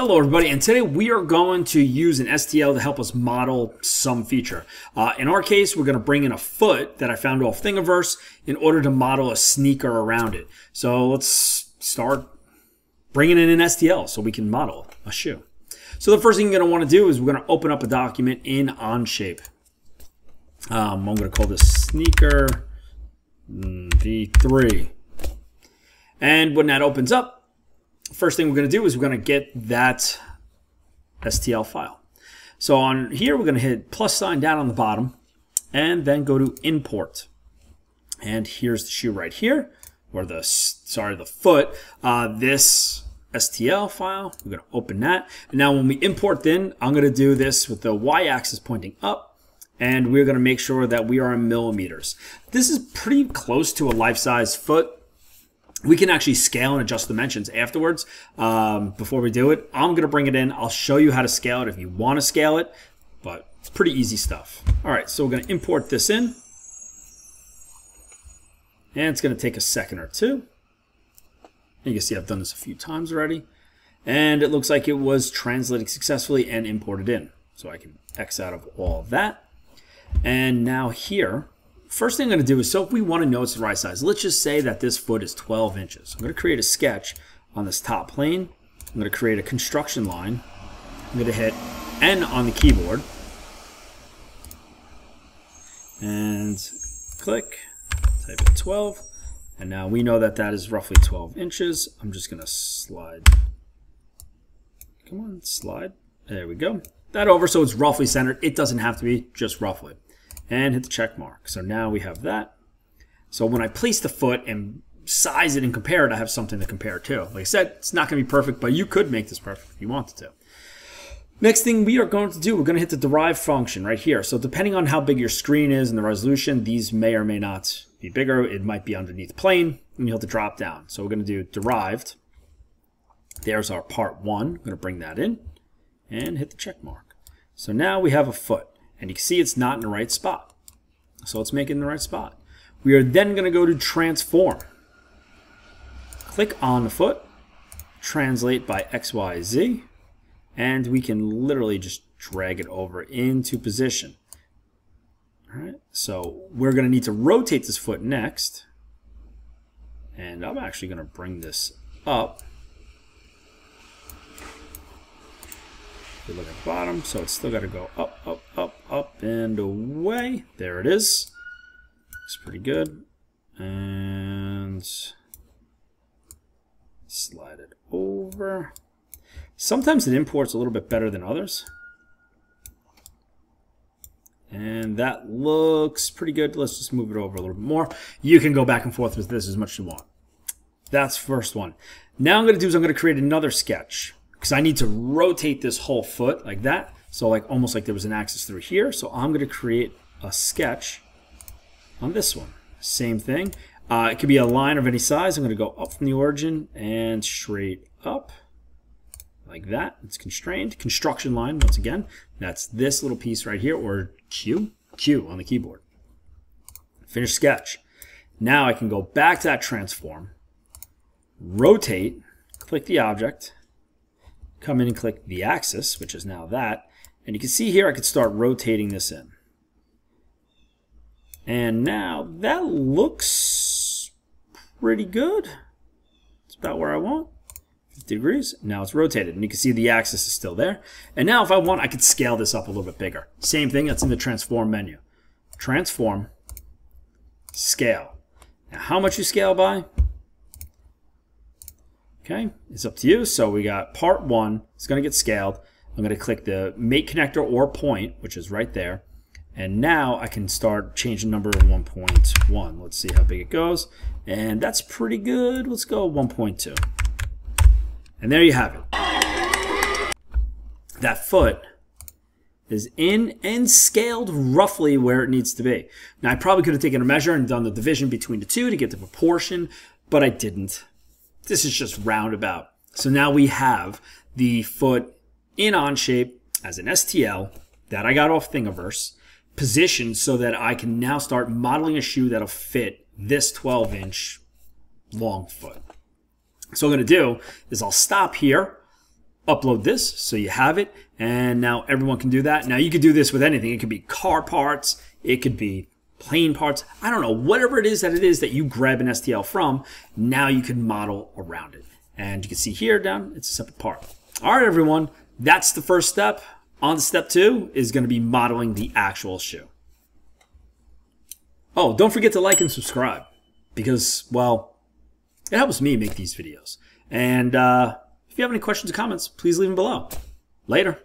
Hello everybody, and today we are going to use an STL to help us model some feature. Uh, in our case, we're going to bring in a foot that I found off Thingiverse in order to model a sneaker around it. So let's start bringing in an STL so we can model a shoe. So the first thing you're going to want to do is we're going to open up a document in Onshape. Um, I'm going to call this sneaker mm, v3. And when that opens up, first thing we're going to do is we're going to get that STL file. So on here, we're going to hit plus sign down on the bottom and then go to import. And here's the shoe right here, or the, sorry, the foot. Uh, this STL file, we're going to open that. And now when we import then, I'm going to do this with the y-axis pointing up and we're going to make sure that we are in millimeters. This is pretty close to a life-size foot we can actually scale and adjust dimensions afterwards um, before we do it. I'm going to bring it in. I'll show you how to scale it if you want to scale it, but it's pretty easy stuff. All right, so we're going to import this in. And it's going to take a second or two. You can see I've done this a few times already. And it looks like it was translated successfully and imported in. So I can X out of all of that. And now here, First thing I'm going to do is, so if we want to know it's the right size, let's just say that this foot is 12 inches. I'm going to create a sketch on this top plane. I'm going to create a construction line. I'm going to hit N on the keyboard. And click, type in 12. And now we know that that is roughly 12 inches. I'm just going to slide. Come on, slide. There we go. That over so it's roughly centered. It doesn't have to be, just roughly and hit the check mark. So now we have that. So when I place the foot and size it and compare it, I have something to compare to. Like I said, it's not going to be perfect, but you could make this perfect if you wanted to. Next thing we are going to do, we're going to hit the derive function right here. So depending on how big your screen is and the resolution, these may or may not be bigger. It might be underneath plane, and you'll have to drop down. So we're going to do derived. There's our part one. I'm going to bring that in and hit the check mark. So now we have a foot. And you can see it's not in the right spot. So let's make it in the right spot. We are then going to go to transform. Click on the foot, translate by XYZ, and we can literally just drag it over into position. All right, so we're going to need to rotate this foot next. And I'm actually going to bring this up you look at the bottom, so it's still got to go up, up, up, up, and away. There it is. Looks pretty good. And slide it over. Sometimes it imports a little bit better than others. And that looks pretty good. Let's just move it over a little bit more. You can go back and forth with this as much as you want. That's first one. Now I'm going to do is I'm going to create another sketch because I need to rotate this whole foot like that. So like almost like there was an axis through here. So I'm going to create a sketch on this one. Same thing. Uh, it could be a line of any size. I'm going to go up from the origin and straight up like that. It's constrained. Construction line, once again, that's this little piece right here, or Q, Q on the keyboard. Finish sketch. Now I can go back to that transform, rotate, click the object, come in and click the axis, which is now that, and you can see here I could start rotating this in. And now that looks pretty good. It's about where I want. 50 degrees. Now it's rotated, and you can see the axis is still there. And now if I want, I could scale this up a little bit bigger. Same thing, that's in the transform menu. Transform, scale. Now how much you scale by, Okay, it's up to you. So we got part one. It's going to get scaled. I'm going to click the mate connector or point, which is right there. And now I can start changing number to 1.1. Let's see how big it goes. And that's pretty good. Let's go 1.2. And there you have it. That foot is in and scaled roughly where it needs to be. Now I probably could have taken a measure and done the division between the two to get the proportion, but I didn't. This is just roundabout. So now we have the foot in Onshape as an STL that I got off Thingiverse, positioned so that I can now start modeling a shoe that'll fit this 12 inch long foot. So what I'm going to do is I'll stop here upload this so you have it and now everyone can do that now you could do this with anything it could be car parts it could be plane parts. I don't know whatever it is that it is that you grab an stl from now you can model around it. And you can see here down it's a separate part. All right everyone that's the first step. On to step two is going to be modeling the actual shoe. Oh don't forget to like and subscribe because well it helps me make these videos. And uh, if you have any questions or comments, please leave them below. Later.